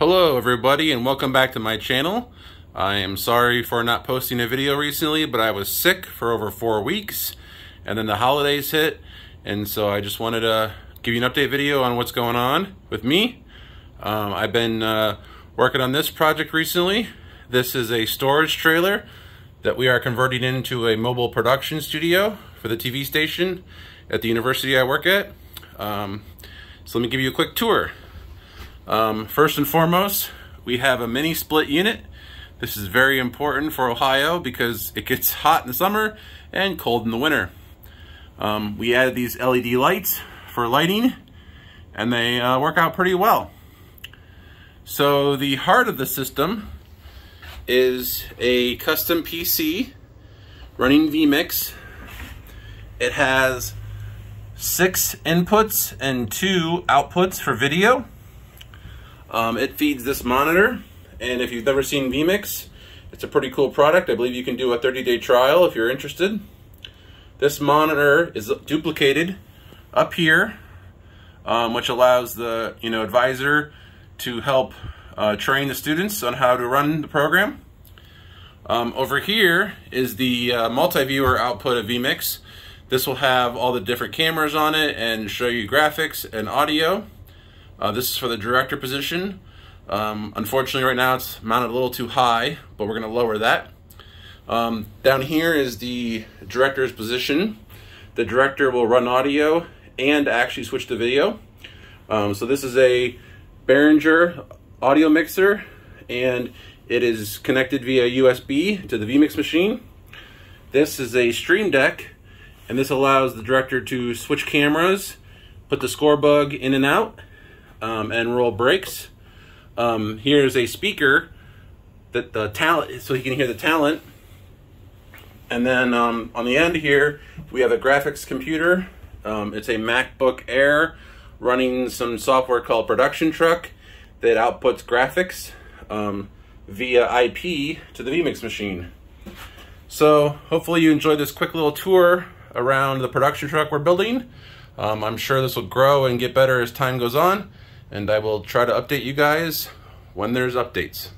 Hello everybody and welcome back to my channel. I am sorry for not posting a video recently, but I was sick for over four weeks and then the holidays hit and so I just wanted to give you an update video on what's going on with me. Um, I've been uh, working on this project recently. This is a storage trailer that we are converting into a mobile production studio for the TV station at the university I work at. Um, so let me give you a quick tour. Um, first and foremost, we have a mini split unit. This is very important for Ohio because it gets hot in the summer and cold in the winter. Um, we added these LED lights for lighting and they uh, work out pretty well. So the heart of the system is a custom PC running vMix. It has six inputs and two outputs for video. Um, it feeds this monitor, and if you've never seen vMix, it's a pretty cool product. I believe you can do a 30-day trial if you're interested. This monitor is duplicated up here, um, which allows the you know advisor to help uh, train the students on how to run the program. Um, over here is the uh, multi-viewer output of vMix. This will have all the different cameras on it and show you graphics and audio. Uh, this is for the director position. Um, unfortunately, right now it's mounted a little too high, but we're going to lower that. Um, down here is the director's position. The director will run audio and actually switch to video. Um, so this is a Behringer audio mixer, and it is connected via USB to the vMix machine. This is a Stream Deck, and this allows the director to switch cameras, put the score bug in and out, um, and roll breaks. Um, here's a speaker that the talent, so he can hear the talent. And then um, on the end here, we have a graphics computer. Um, it's a MacBook Air running some software called Production Truck that outputs graphics um, via IP to the vMix machine. So hopefully you enjoyed this quick little tour around the production truck we're building. Um, I'm sure this will grow and get better as time goes on and I will try to update you guys when there's updates.